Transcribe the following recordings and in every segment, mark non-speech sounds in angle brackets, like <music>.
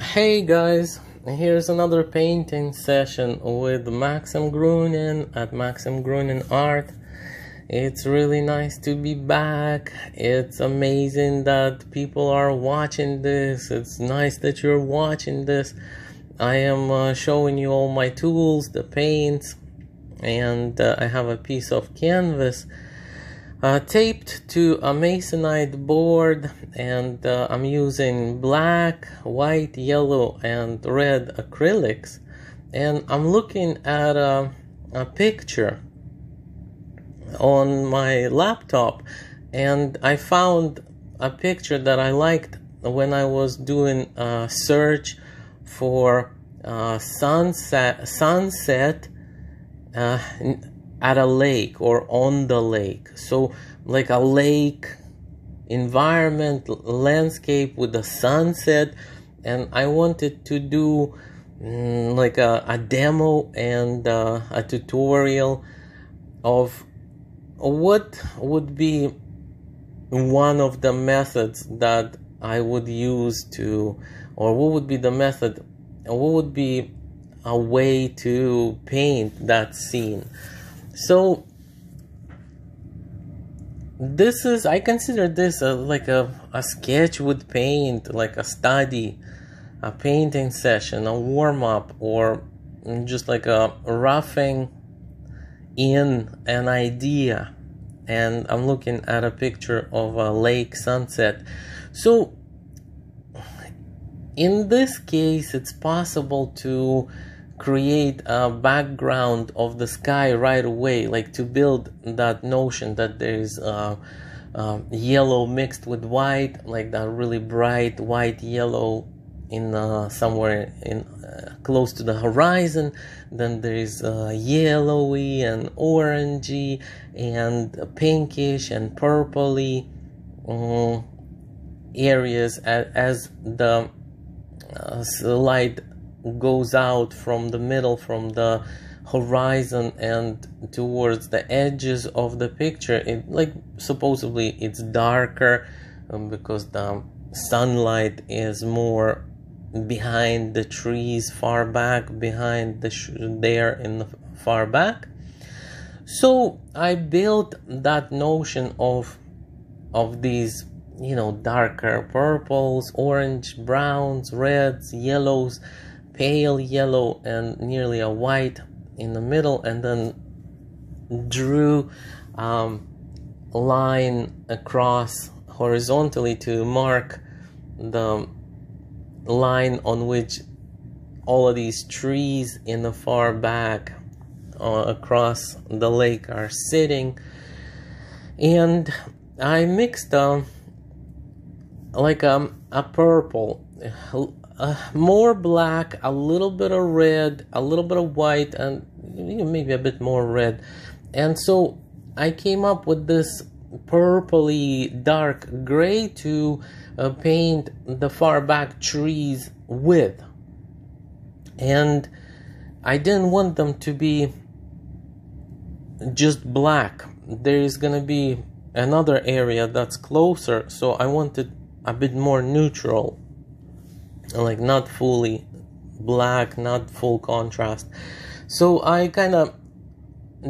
Hey guys, here's another painting session with Maxim Grunin at Maxim Grunin Art. It's really nice to be back. It's amazing that people are watching this. It's nice that you're watching this. I am uh, showing you all my tools, the paints, and uh, I have a piece of canvas uh, taped to a masonite board and uh, I'm using black, white, yellow and red acrylics and I'm looking at a, a picture on my laptop and I found a picture that I liked when I was doing a search for uh, sunset sunset uh, at a lake or on the lake. So, like a lake environment, landscape with the sunset, and I wanted to do mm, like a, a demo and uh, a tutorial of what would be one of the methods that I would use to, or what would be the method, what would be a way to paint that scene. So this is I consider this a, like a, a sketch with paint, like a study, a painting session, a warm up, or just like a roughing in an idea. And I'm looking at a picture of a lake sunset. So in this case, it's possible to create a background of the sky right away, like to build that notion that there's uh, uh, yellow mixed with white, like that really bright white yellow in uh, somewhere in uh, close to the horizon. Then there's uh, yellowy and orangey and pinkish and purpley um, areas as, as the uh, light goes out from the middle from the horizon and towards the edges of the picture it like supposedly it's darker um, because the sunlight is more behind the trees far back behind the sh- there in the far back. So i built that notion of of these you know darker purples orange browns reds yellows pale yellow and nearly a white in the middle and then drew um, line across horizontally to mark the line on which all of these trees in the far back uh, across the lake are sitting. And I mixed um, like um, a purple uh, more black, a little bit of red, a little bit of white, and maybe a bit more red. And so I came up with this purpley dark gray to uh, paint the far back trees with. And I didn't want them to be just black. There is going to be another area that's closer, so I wanted a bit more neutral like not fully black, not full contrast. So I kind of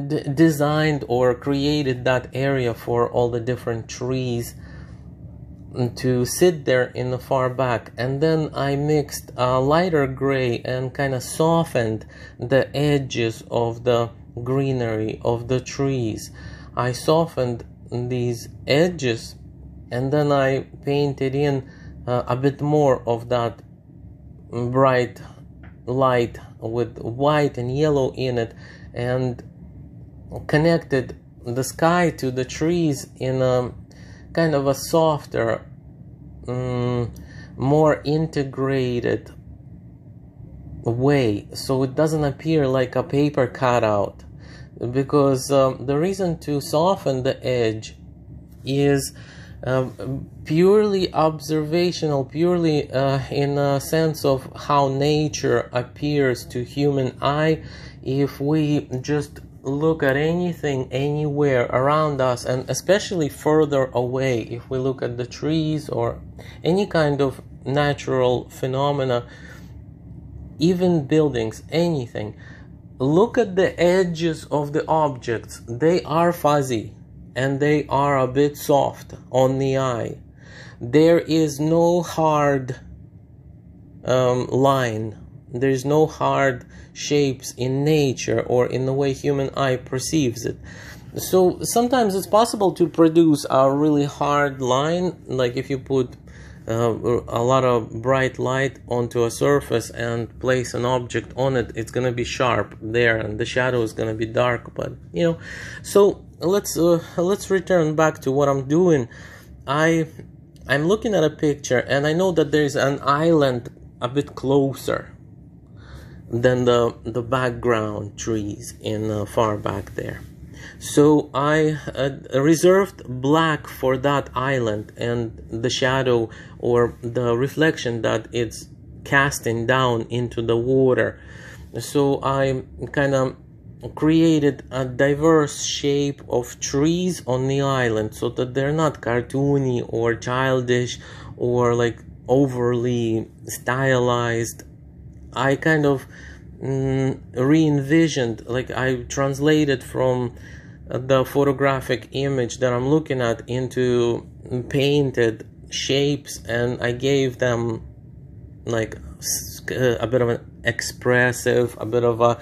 d- designed or created that area for all the different trees to sit there in the far back and then I mixed a lighter gray and kind of softened the edges of the greenery of the trees. I softened these edges and then I painted in uh, a bit more of that bright light with white and yellow in it and connected the sky to the trees in a kind of a softer um, more integrated way. So it doesn't appear like a paper cutout because um, the reason to soften the edge is um, purely observational, purely uh, in a sense of how nature appears to human eye. If we just look at anything anywhere around us, and especially further away, if we look at the trees or any kind of natural phenomena, even buildings, anything. Look at the edges of the objects. They are fuzzy and they are a bit soft on the eye. There is no hard um, line. There's no hard shapes in nature or in the way human eye perceives it. So sometimes it's possible to produce a really hard line, like if you put uh, a lot of bright light onto a surface and place an object on it, it's gonna be sharp there, and the shadow is gonna be dark. But you know, so let's uh, let's return back to what I'm doing. I I'm looking at a picture, and I know that there's an island a bit closer than the the background trees in uh, far back there so I uh, reserved black for that island and the shadow or the reflection that it's casting down into the water. So I kind of created a diverse shape of trees on the island so that they're not cartoony or childish or like overly stylized. I kind of mm, re-envisioned, like I translated from the photographic image that I'm looking at into painted shapes and I gave them like a bit of an expressive, a bit of a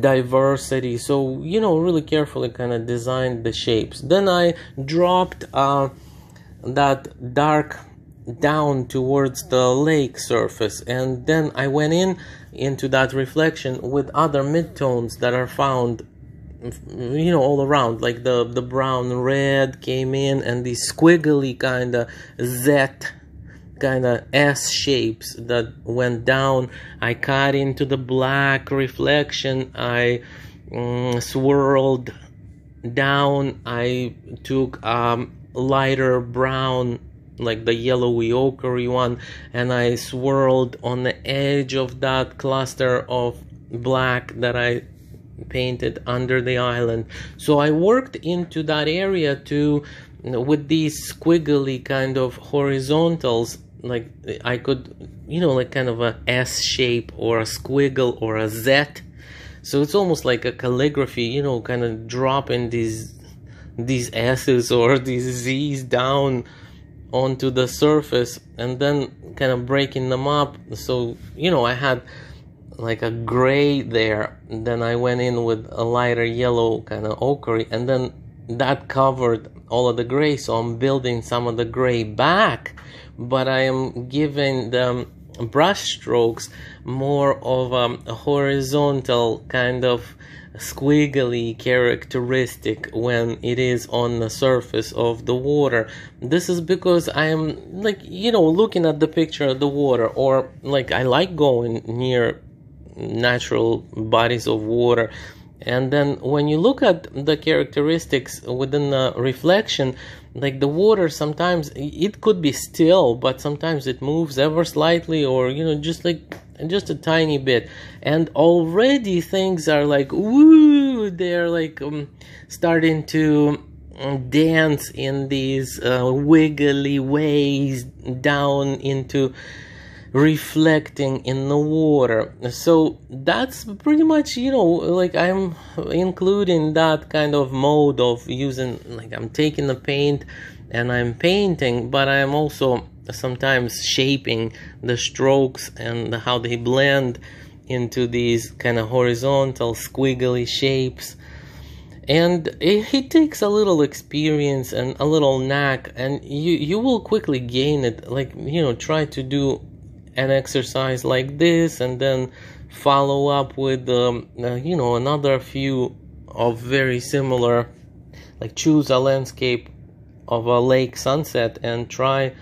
diversity. So, you know, really carefully kind of designed the shapes. Then I dropped uh, that dark down towards the lake surface and then I went in into that reflection with other midtones that are found you know all around like the the brown red came in and the squiggly kind of z kind of s shapes that went down. I cut into the black reflection. I mm, swirled down. I took um lighter brown like the yellowy ochre one and i swirled on the edge of that cluster of black that i painted under the island. So I worked into that area to with these squiggly kind of horizontals like I could you know like kind of a S shape or a squiggle or a Z. So it's almost like a calligraphy, you know, kind of dropping these these S's <laughs> or these Z's down onto the surface and then kind of breaking them up. So, you know, I had like a gray there. Then I went in with a lighter yellow kind of ochre, and then that covered all of the gray. So I'm building some of the gray back, but I am giving the brush strokes more of a horizontal kind of squiggly characteristic when it is on the surface of the water. This is because I am like you know looking at the picture of the water or like I like going near natural bodies of water. And then when you look at the characteristics within the reflection, like the water sometimes it could be still, but sometimes it moves ever slightly or you know just like just a tiny bit. And already things are like woo, they're like um, starting to um, dance in these uh, wiggly ways down into reflecting in the water. So that's pretty much you know like i'm including that kind of mode of using like i'm taking the paint and i'm painting but i'm also sometimes shaping the strokes and how they blend into these kind of horizontal squiggly shapes. And it, it, takes a little experience and a little knack and you you will quickly gain it. Like you know try to do an exercise like this and then follow up with um, uh, you know another few of very similar like choose a landscape of a lake sunset and try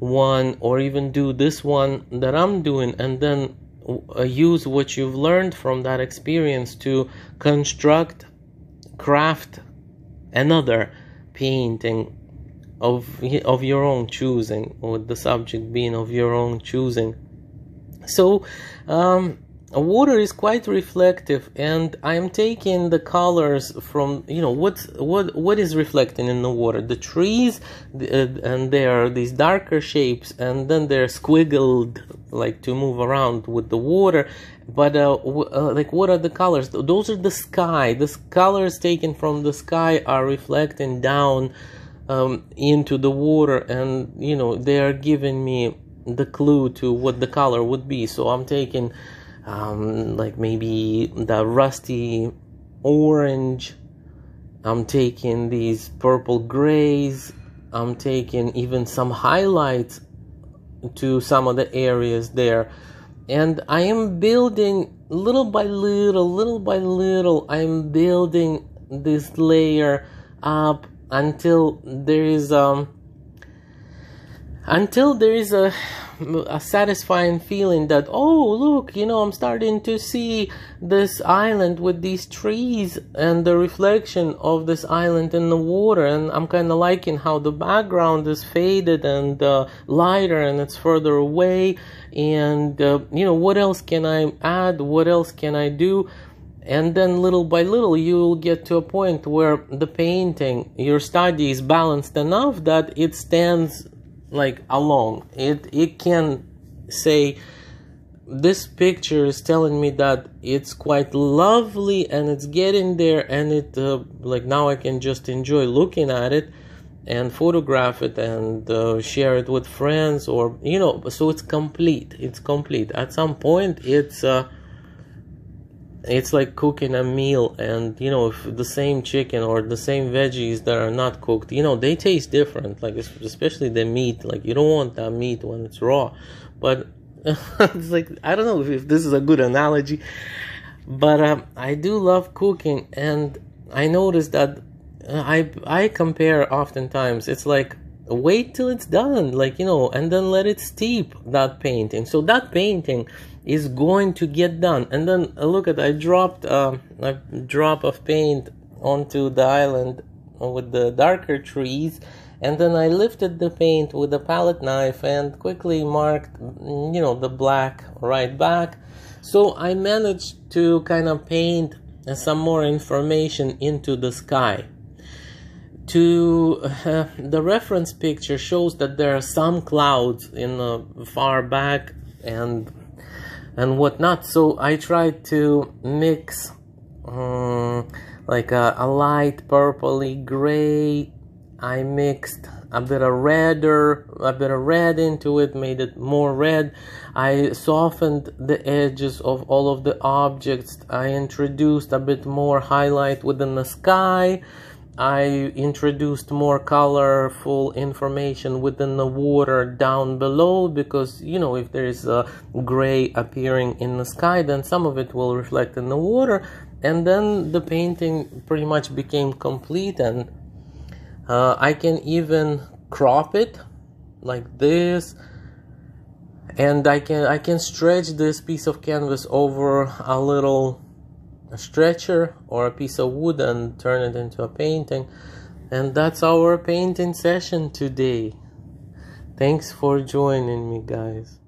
one or even do this one that I'm doing and then uh, use what you've learned from that experience to construct craft another painting of of your own choosing, or the subject being of your own choosing. So, um, water is quite reflective and i'm taking the colors from you know what's what what is reflecting in the water? The trees the, uh, and there are these darker shapes and then they're squiggled like to move around with the water. But uh, uh, like what are the colors? Those are the sky. The colors taken from the sky are reflecting down um, into the water and you know they are giving me the clue to what the color would be so i'm taking um, like maybe the rusty orange. I'm taking these purple grays. I'm taking even some highlights to some of the areas there. And I am building little by little, little by little, I'm building this layer up until there is um until there is a a satisfying feeling that oh look you know i'm starting to see this island with these trees and the reflection of this island in the water. And i'm kind of liking how the background is faded and uh, lighter and it's further away. And uh, you know what else can i add? What else can i do and then little by little you'll get to a point where the painting your study is balanced enough that it stands like alone. It it can say this picture is telling me that it's quite lovely and it's getting there and it uh, like now i can just enjoy looking at it and photograph it and uh, share it with friends or you know so it's complete. It's complete. At some point it's uh it's like cooking a meal and you know if the same chicken or the same veggies that are not cooked you know they taste different like especially the meat like you don't want that meat when it's raw. But <laughs> it's like i don't know if this is a good analogy but um, i do love cooking and i noticed that uh, i i compare oftentimes it's like wait till it's done like you know and then let it steep that painting. So that painting is going to get done. And then uh, look at I dropped uh, a drop of paint onto the island with the darker trees. And then I lifted the paint with a palette knife and quickly marked mm, you know the black right back. So I managed to kind of paint some more information into the sky to uh, <laughs> the reference picture shows that there are some clouds in the far back and and whatnot. So I tried to mix um, like a, a light purpley gray. I mixed a bit of redder, a bit of red into it, made it more red. I softened the edges of all of the objects. I introduced a bit more highlight within the sky. I introduced more colorful information within the water down below because you know if there is a gray appearing in the sky then some of it will reflect in the water. And then the painting pretty much became complete and uh, I can even crop it like this. And I can I can stretch this piece of canvas over a little a stretcher or a piece of wood and turn it into a painting. And that's our painting session today. Thanks for joining me, guys.